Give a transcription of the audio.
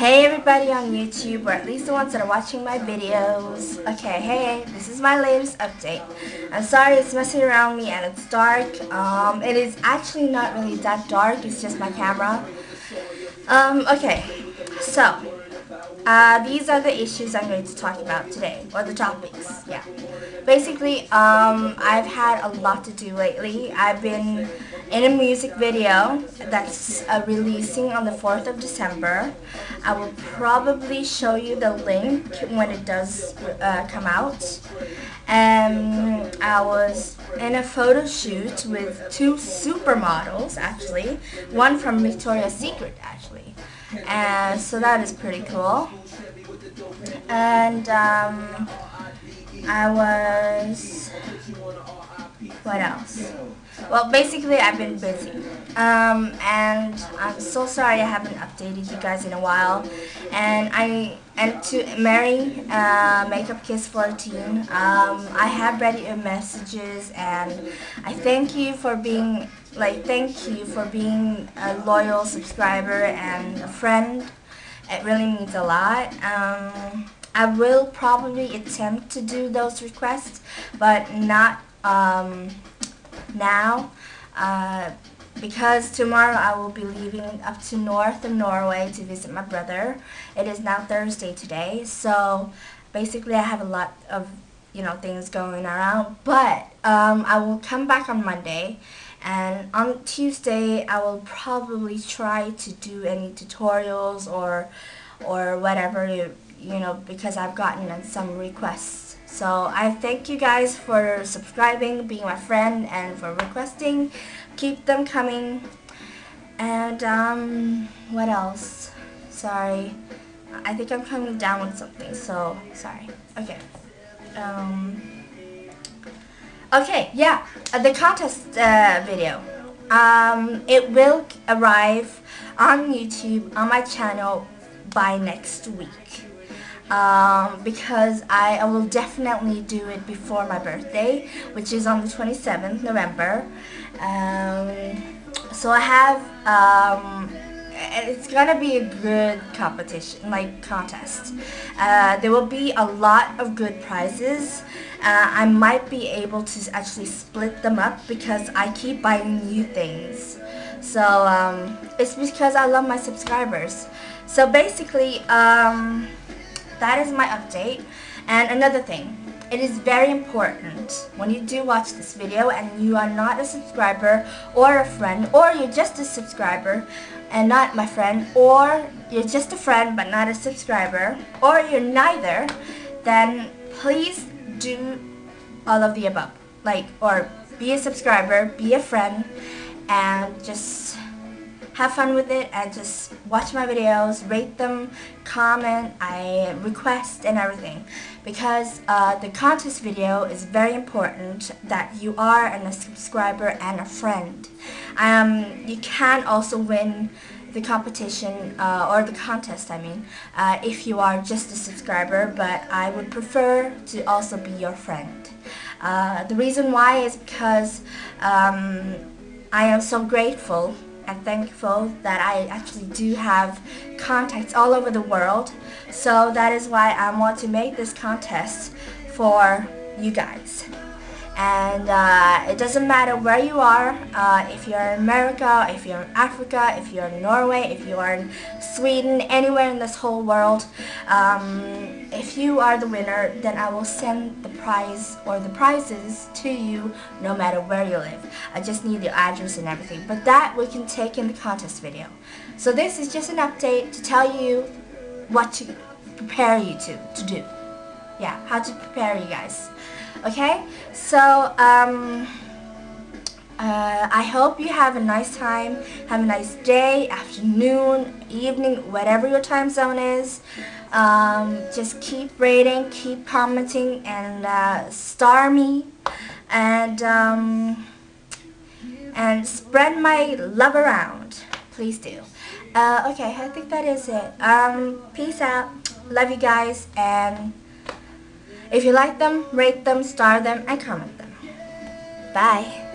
Hey everybody on YouTube, or at least the ones that are watching my videos. Okay, hey, this is my latest update. I'm sorry it's messing around me and it's dark. Um, it is actually not really that dark, it's just my camera. Um, okay, so, uh, these are the issues I'm going to talk about today, or the topics, yeah. Basically, um, I've had a lot to do lately. I've been in a music video that's uh, releasing on the 4th of December. I will probably show you the link when it does uh, come out. And I was in a photo shoot with two supermodels, actually. One from Victoria's Secret, actually. And so that is pretty cool. And um, I was, what else? Well, basically I've been busy. Um, and I'm so sorry I haven't updated you guys in a while. And I and to Mary uh, Makeup Kiss 14, um, I have read your messages and I thank you for being like thank you for being a loyal subscriber and a friend. It really means a lot. Um, I will probably attempt to do those requests, but not um, now. Uh, because tomorrow I will be leaving up to north of Norway to visit my brother. It is now Thursday today, so basically I have a lot of you know things going around. But um, I will come back on Monday, and on Tuesday I will probably try to do any tutorials or or whatever you, you know because I've gotten some requests. So I thank you guys for subscribing, being my friend, and for requesting. Keep them coming. And um, what else? Sorry. I think I'm coming down with something, so sorry. Okay. Um, okay, yeah, uh, the contest uh, video. Um, it will arrive on YouTube on my channel by next week um, because I, I, will definitely do it before my birthday, which is on the 27th November. Um, so I have, um, it's gonna be a good competition, like contest. Uh, there will be a lot of good prizes. Uh, I might be able to actually split them up because I keep buying new things. So um, it's because I love my subscribers. So basically, um, that is my update. And another thing, it is very important when you do watch this video and you are not a subscriber or a friend or you're just a subscriber and not my friend or you're just a friend but not a subscriber or you're neither then please do all of the above. Like or be a subscriber be a friend and just have fun with it and just watch my videos, rate them, comment, I request and everything. Because uh, the contest video is very important that you are a subscriber and a friend. Um, you can also win the competition uh, or the contest I mean uh, if you are just a subscriber but I would prefer to also be your friend. Uh, the reason why is because um, I am so grateful and thankful that I actually do have contacts all over the world. So that is why I want to make this contest for you guys and uh, it doesn't matter where you are uh, if you're in America if you're in Africa if you're in Norway if you are in Sweden anywhere in this whole world um, if you are the winner then I will send the prize or the prizes to you no matter where you live. I just need your address and everything. But that we can take in the contest video. So this is just an update to tell you what to prepare you to to do yeah how to prepare you guys. Okay so um, uh, I hope you have a nice time have a nice day afternoon evening whatever your time zone is. Um, just keep rating keep commenting and uh, star me. And um, and spread my love around. Please do. Uh, okay I think that is it. Um, peace out. Love you guys and if you like them, rate them, star them, and comment them. Bye.